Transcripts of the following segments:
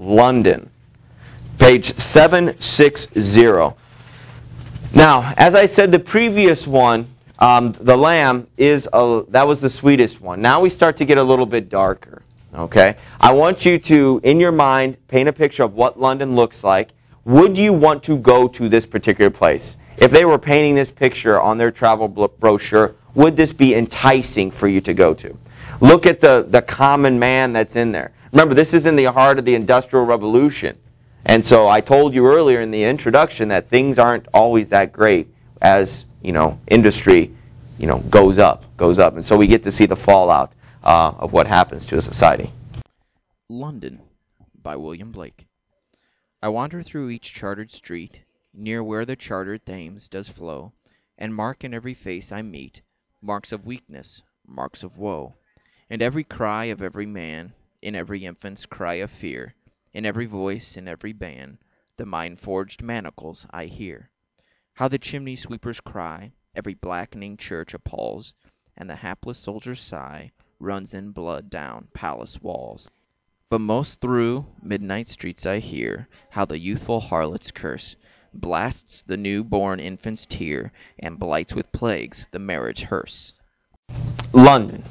London. Page 760. Now, as I said, the previous one, um, the lamb, is a, that was the sweetest one. Now we start to get a little bit darker. Okay? I want you to, in your mind, paint a picture of what London looks like. Would you want to go to this particular place? If they were painting this picture on their travel brochure, would this be enticing for you to go to? Look at the, the common man that's in there. Remember, this is in the heart of the Industrial Revolution. And so I told you earlier in the introduction that things aren't always that great as, you know, industry, you know, goes up, goes up. And so we get to see the fallout uh, of what happens to a society. London by William Blake. I wander through each chartered street, near where the chartered Thames does flow, and mark in every face I meet marks of weakness, marks of woe, and every cry of every man, in every infant's cry of fear, in every voice, in every band, the mind-forged manacles I hear. How the chimney sweepers cry, every blackening church appalls, and the hapless soldier's sigh runs in blood down palace walls. But most through midnight streets I hear how the youthful harlot's curse blasts the new born infant's tear and blights with plagues the marriage hearse. London.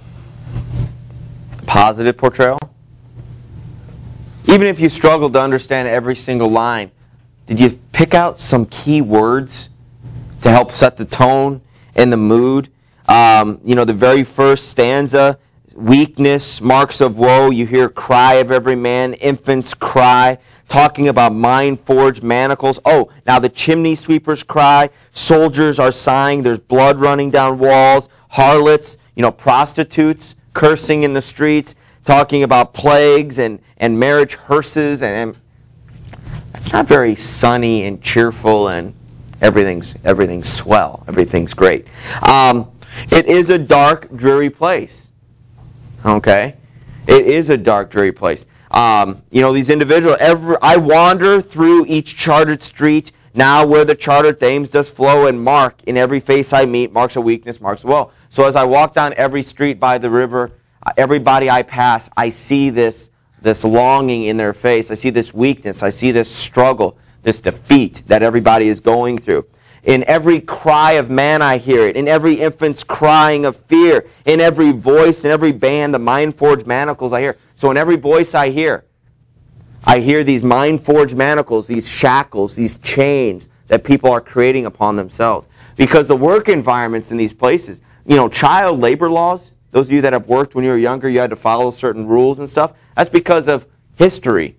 Positive portrayal? Even if you struggled to understand every single line, did you pick out some key words to help set the tone and the mood? Um, you know, the very first stanza, weakness, marks of woe, you hear cry of every man, infants cry, talking about mine forged manacles. Oh, now the chimney sweepers cry, soldiers are sighing, there's blood running down walls, harlots, you know, prostitutes cursing in the streets, talking about plagues and, and marriage hearses, and, and that's not very sunny and cheerful and everything's, everything's swell, everything's great. Um, it is a dark, dreary place. Okay? It is a dark, dreary place. Um, you know, these individuals, every, I wander through each chartered street now where the chartered Thames does flow and mark in every face I meet, marks of weakness, marks of woe. So as I walk down every street by the river, everybody I pass, I see this, this longing in their face. I see this weakness. I see this struggle, this defeat that everybody is going through. In every cry of man, I hear it. In every infant's crying of fear. In every voice, in every band, the mind forged manacles I hear. So in every voice I hear, I hear these mind forged manacles, these shackles, these chains that people are creating upon themselves. Because the work environments in these places, you know, child labor laws, those of you that have worked when you were younger, you had to follow certain rules and stuff. That's because of history.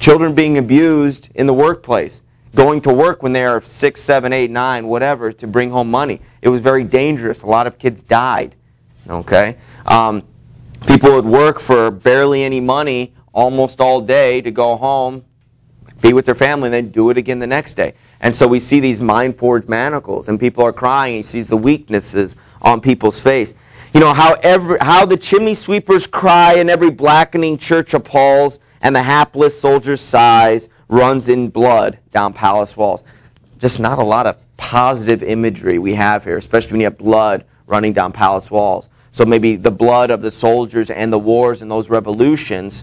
Children being abused in the workplace. Going to work when they are six, seven, eight, nine, whatever, to bring home money. It was very dangerous. A lot of kids died. Okay? Um, people would work for barely any money almost all day to go home, be with their family, and then do it again the next day. And so we see these mind forged manacles, and people are crying. He sees the weaknesses on people's face. You know, how, every, how the chimney sweepers cry and every blackening church appalls and the hapless soldier's sighs runs in blood down palace walls. Just not a lot of positive imagery we have here, especially when you have blood running down palace walls. So maybe the blood of the soldiers and the wars and those revolutions,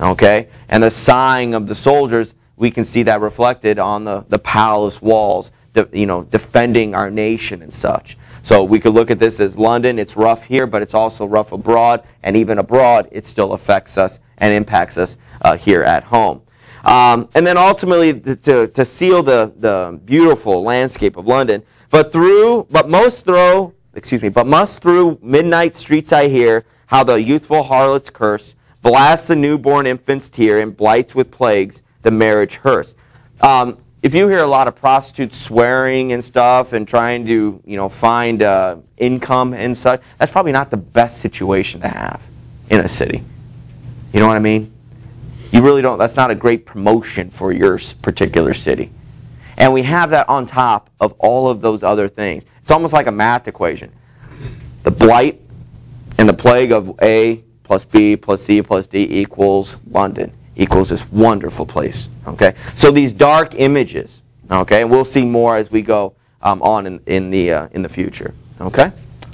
okay, and the sighing of the soldiers, we can see that reflected on the, the palace walls, you know, defending our nation and such. So we could look at this as London, it's rough here, but it's also rough abroad, and even abroad, it still affects us and impacts us uh, here at home. Um, and then ultimately, to, to seal the, the beautiful landscape of London, but through, but most through, excuse me, but must through midnight streets I hear how the youthful harlot's curse blasts the newborn infant's tear and blights with plagues the marriage hearse. Um, if you hear a lot of prostitutes swearing and stuff and trying to, you know, find uh, income and such, that's probably not the best situation to have in a city. You know what I mean? You really don't, that's not a great promotion for your particular city. And we have that on top of all of those other things. It's almost like a math equation. The blight and the plague of A plus B plus C plus D equals London equals this wonderful place. Okay, so these dark images. Okay, and we'll see more as we go um, on in, in the uh, in the future. Okay,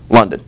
London.